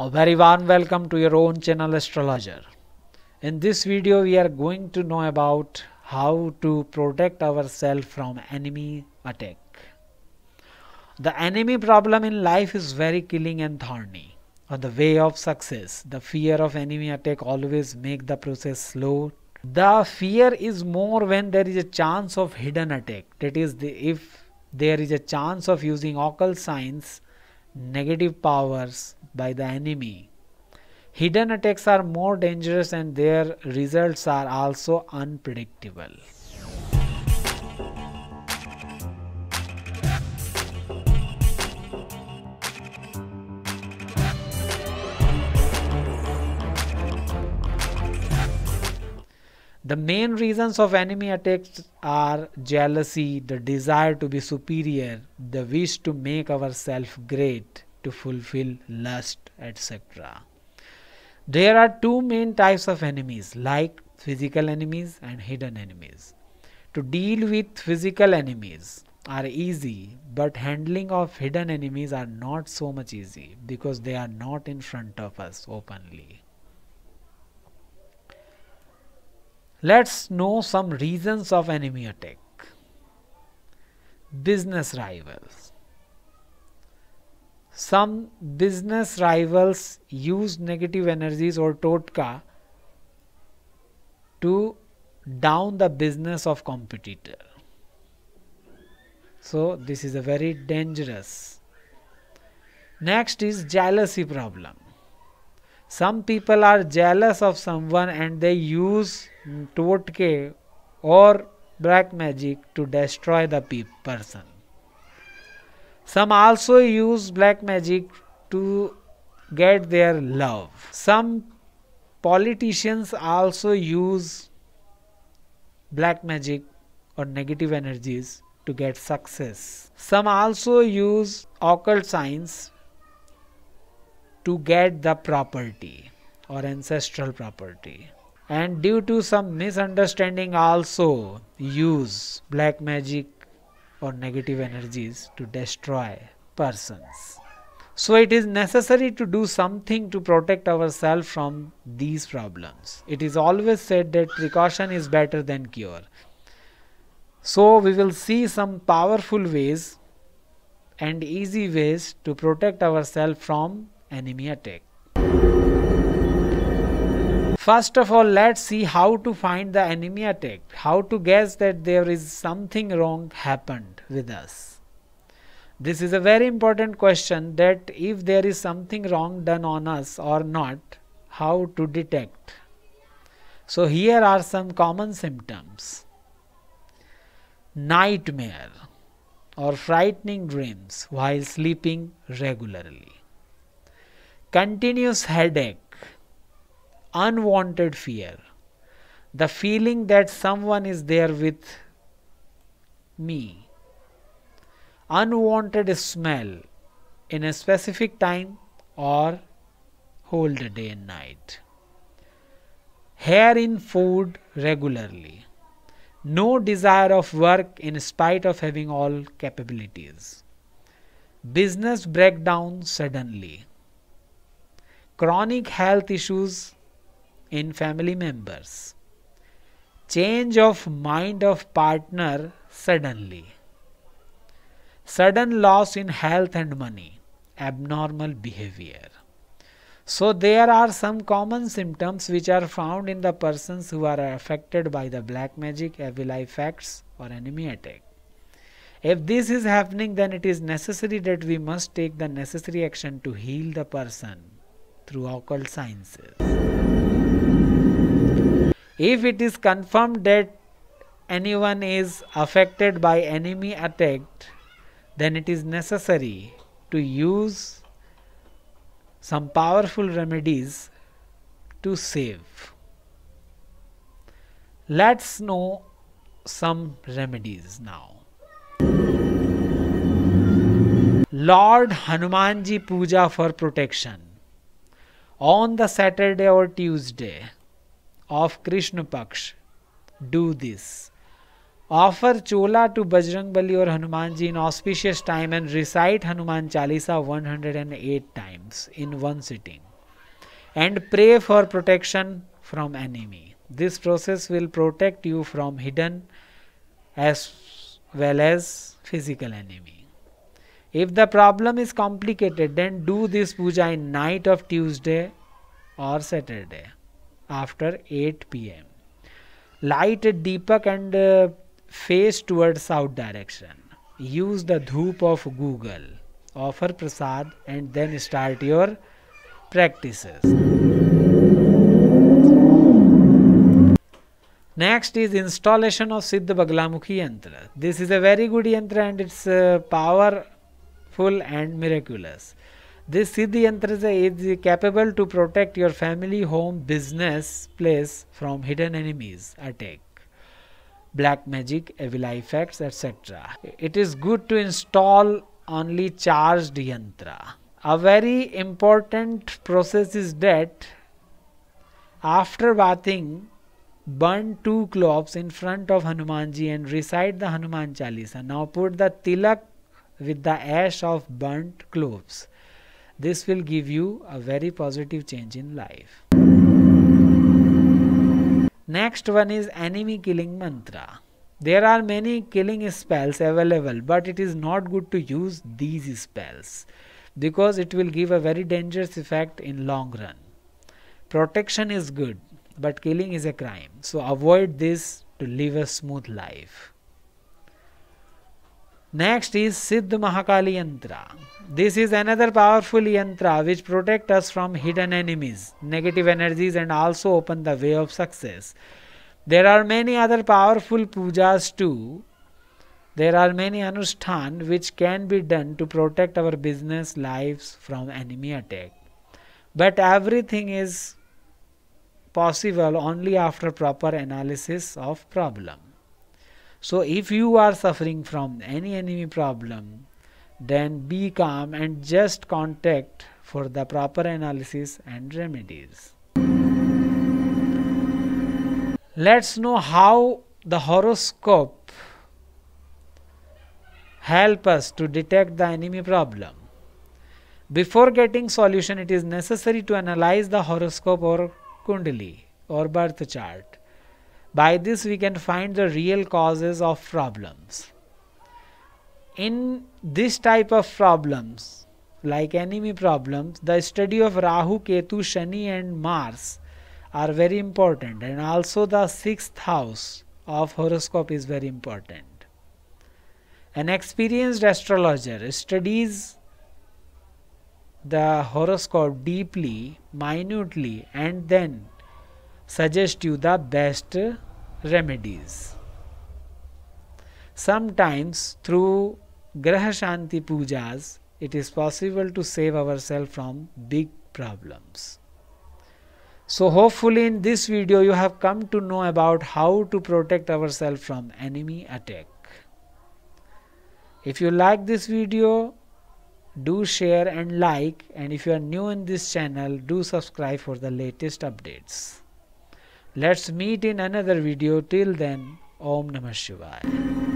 A very warm welcome to your own channel astrologer. In this video we are going to know about how to protect ourselves from enemy attack. The enemy problem in life is very killing and thorny. On the way of success, the fear of enemy attack always make the process slow. The fear is more when there is a chance of hidden attack. That is, the, if there is a chance of using occult science, negative powers by the enemy. Hidden attacks are more dangerous and their results are also unpredictable. The main reasons of enemy attacks are jealousy, the desire to be superior, the wish to make ourselves great, to fulfill lust, etc. There are two main types of enemies like physical enemies and hidden enemies. To deal with physical enemies are easy, but handling of hidden enemies are not so much easy because they are not in front of us openly. Let's know some reasons of enemy attack. Business rivals. Some business rivals use negative energies or totka to down the business of competitor. So this is a very dangerous. Next is jealousy problem. Some people are jealous of someone and they use totke or black magic to destroy the person. Some also use black magic to get their love. Some politicians also use black magic or negative energies to get success. Some also use occult science to get the property or ancestral property and due to some misunderstanding also use black magic or negative energies to destroy persons. So it is necessary to do something to protect ourselves from these problems. It is always said that precaution is better than cure. So we will see some powerful ways and easy ways to protect ourselves from enemy attack. First of all, let's see how to find the enemy attack, how to guess that there is something wrong happened with us. This is a very important question that if there is something wrong done on us or not, how to detect. So here are some common symptoms. Nightmare or frightening dreams while sleeping regularly. Continuous headache unwanted fear, the feeling that someone is there with me, unwanted smell in a specific time or whole day and night, hair in food regularly, no desire of work in spite of having all capabilities, business breakdown suddenly, chronic health issues in family members. Change of mind of partner suddenly. Sudden loss in health and money. Abnormal behavior. So there are some common symptoms which are found in the persons who are affected by the black magic, evil effects or enemy attack. If this is happening then it is necessary that we must take the necessary action to heal the person through occult sciences. If it is confirmed that anyone is affected by enemy attack, then it is necessary to use some powerful remedies to save. Let's know some remedies now. Lord Hanumanji Puja for protection on the Saturday or Tuesday of Krishna Paksh. Do this. Offer chola to Bajrang Bali or Hanumanji in auspicious time and recite Hanuman Chalisa 108 times in one sitting. and pray for protection from enemy. This process will protect you from hidden as well as physical enemy. If the problem is complicated, then do this puja in night of Tuesday or Saturday after 8 pm. Light a deepak and uh, face towards south direction. Use the dhoop of guggul. Offer prasad and then start your practices. Next is installation of Siddha Baglamukhi Yantra. This is a very good yantra and it's uh, powerful and miraculous. This Siddhi Yantra is capable to protect your family, home, business, place from hidden enemies, attack, black magic, evil effects, etc. It is good to install only charged yantra. A very important process is that after bathing, burn two cloves in front of Hanumanji and recite the Hanuman Chalisa. Now put the tilak with the ash of burnt cloves. This will give you a very positive change in life. Next one is enemy killing mantra. There are many killing spells available, but it is not good to use these spells because it will give a very dangerous effect in long run. Protection is good, but killing is a crime. So avoid this to live a smooth life. Next is Siddh Mahakali Yantra. This is another powerful yantra which protect us from hidden enemies, negative energies and also open the way of success. There are many other powerful pujas too. There are many anushthan which can be done to protect our business lives from enemy attack. But everything is possible only after proper analysis of problem. So if you are suffering from any enemy problem, then be calm and just contact for the proper analysis and remedies. Let's know how the horoscope help us to detect the enemy problem. Before getting solution, it is necessary to analyze the horoscope or kundali or birth chart. By this we can find the real causes of problems. In this type of problems, like enemy problems, the study of Rahu, Ketu, Shani and Mars are very important and also the sixth house of horoscope is very important. An experienced astrologer studies the horoscope deeply, minutely, and then suggest you the best remedies. Sometimes through Graha Shanti pujas, it is possible to save ourselves from big problems. So hopefully in this video you have come to know about how to protect ourselves from enemy attack. If you like this video, do share and like and if you are new in this channel do subscribe for the latest updates let's meet in another video. Till then om namah shivaya